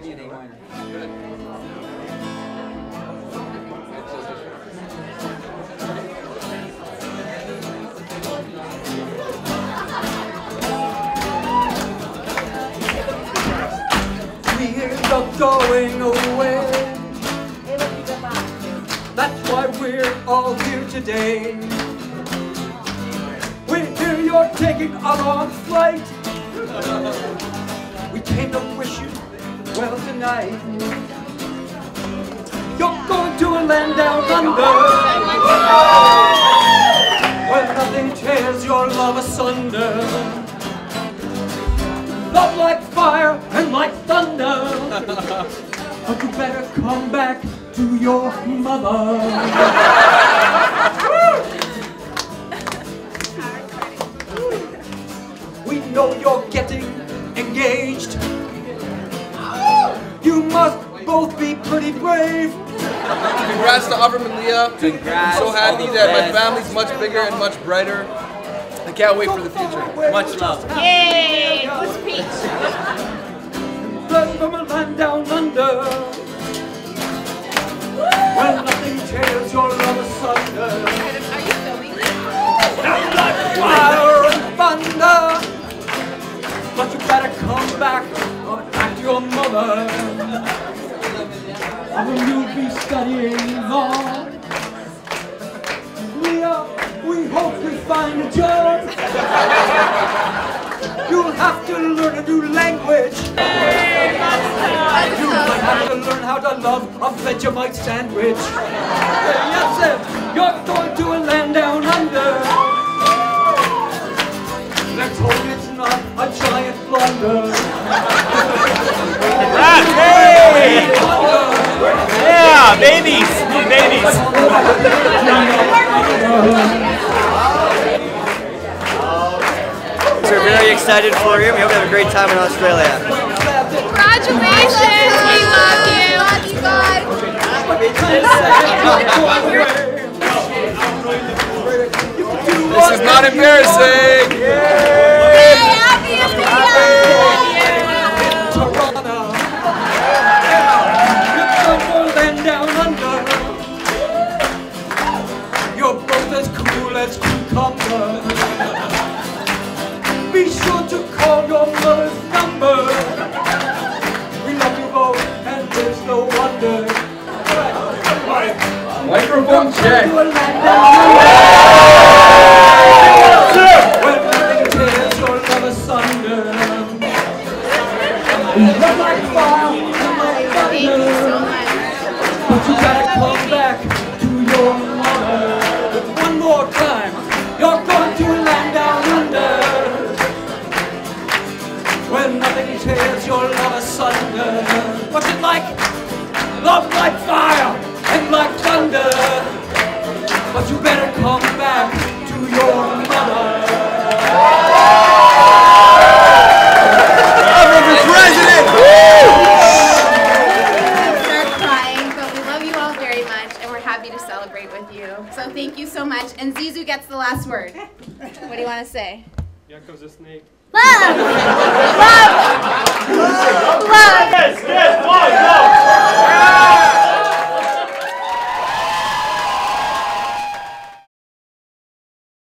give you an A minor. We're not going away. That's why we're all here today. We hear you're taking a long flight. We came to wish you well tonight. You're going to a land down under. Where nothing tears your love asunder. Love like fire and like thunder. But you better come back to your mother. You must both be pretty brave. Congrats to Avram and Lia. Congrats. I'm so happy that my family's much bigger and much brighter. I can't wait for the future. Much love. Yay! Good speech. Blood from a land down under. When nothing tears your love asunder. Are you filming? Fire and thunder. But you better come back or back to your mother. Or you'll be studying law. Lia, we hope you find a job. You'll have to learn a new language. You might have to learn how to love a Vegemite sandwich. Yes, sir, you're going to a land down under. Let's hope it's not a giant blunder. Hey! Yeah, babies! Babies! We're very excited for you. We hope you have a great time in Australia. Congratulations! We love you. Love you guys. This is not embarrassing. Hey, as. Be sure to call your mother's number. We love you both, and there's no wonder. Microphone check. To a land down under. When nothing tears your love asunder. Love like fire, love like Thank you thunder. But you gotta come back What's it like? Love like fire and like thunder. But you better come back to your mother. We're crying, but we love you all very much, and we're happy to celebrate with you. So thank you so much. And Zizu gets the last word. What do you want to say? Here comes the snake. Love! Love! Love! Yes, yes, boy, go!